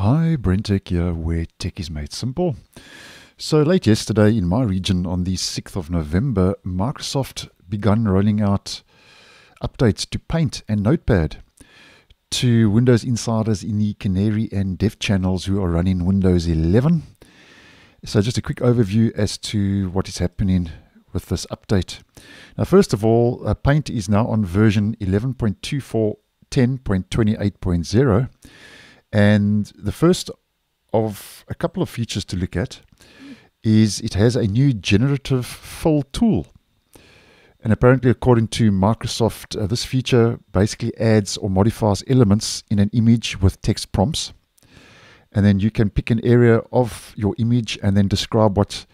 Hi, BrenTech here, where tech is made simple. So late yesterday in my region on the 6th of November, Microsoft began rolling out updates to Paint and Notepad to Windows insiders in the Canary and Dev channels who are running Windows 11. So just a quick overview as to what is happening with this update. Now, first of all, uh, Paint is now on version 11.24.10.28.0 and the first of a couple of features to look at is it has a new generative fill tool. And apparently, according to Microsoft, uh, this feature basically adds or modifies elements in an image with text prompts. And then you can pick an area of your image and then describe what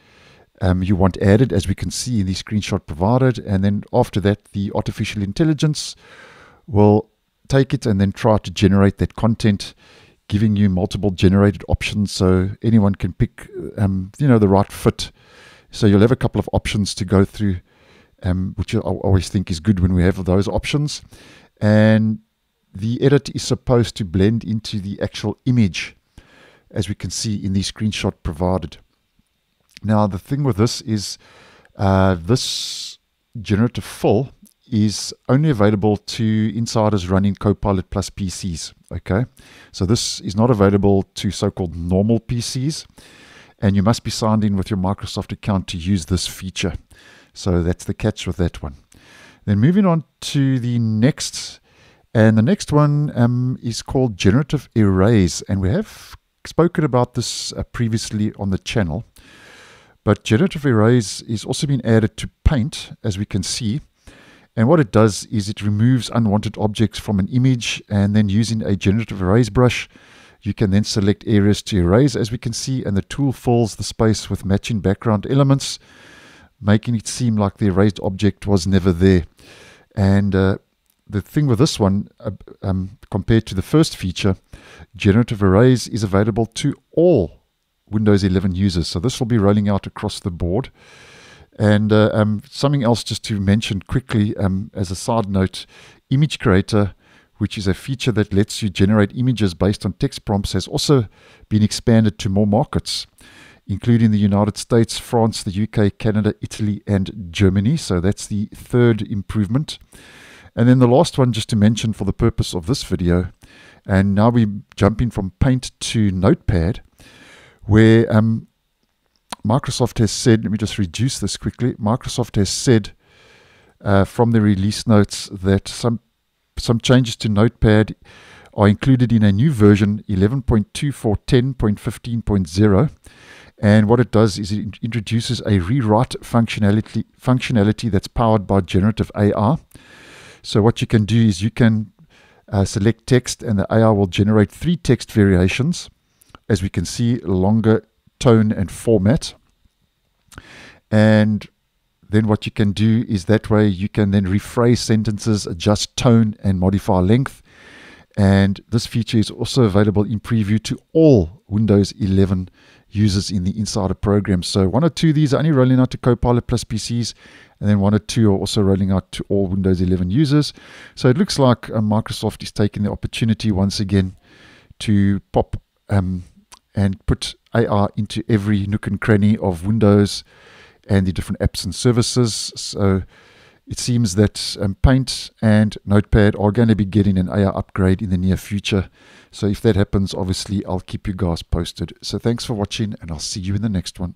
um, you want added, as we can see in the screenshot provided. And then after that, the artificial intelligence will take it and then try to generate that content giving you multiple generated options so anyone can pick um, you know the right fit. So you'll have a couple of options to go through um, which I always think is good when we have those options. And the edit is supposed to blend into the actual image as we can see in the screenshot provided. Now the thing with this is uh, this generative fill is only available to insiders running Copilot Plus PCs. Okay, so this is not available to so called normal PCs, and you must be signed in with your Microsoft account to use this feature. So that's the catch with that one. Then moving on to the next, and the next one um, is called Generative Erase, and we have spoken about this uh, previously on the channel. But generative erase is also being added to Paint, as we can see. And what it does is it removes unwanted objects from an image and then using a generative erase brush, you can then select areas to erase as we can see and the tool fills the space with matching background elements, making it seem like the erased object was never there. And uh, the thing with this one, uh, um, compared to the first feature, generative erase is available to all Windows 11 users. So this will be rolling out across the board. And uh, um, something else just to mention quickly um, as a side note Image Creator, which is a feature that lets you generate images based on text prompts, has also been expanded to more markets, including the United States, France, the UK, Canada, Italy, and Germany. So that's the third improvement. And then the last one, just to mention for the purpose of this video, and now we're jumping from Paint to Notepad, where um, Microsoft has said, let me just reduce this quickly. Microsoft has said uh, from the release notes that some some changes to Notepad are included in a new version 11.2410.15.0 and what it does is it introduces a rewrite functionality functionality that's powered by generative AI so what you can do is you can uh, select text and the AI will generate three text variations. As we can see longer tone and format. And then what you can do is that way you can then rephrase sentences, adjust tone, and modify length. And this feature is also available in preview to all Windows 11 users in the Insider program. So one or two of these are only rolling out to Copilot Plus PCs, and then one or two are also rolling out to all Windows 11 users. So it looks like uh, Microsoft is taking the opportunity once again to pop um, and put AI into every nook and cranny of Windows and the different apps and services. So it seems that um, Paint and Notepad are going to be getting an AI upgrade in the near future. So if that happens, obviously I'll keep you guys posted. So thanks for watching and I'll see you in the next one.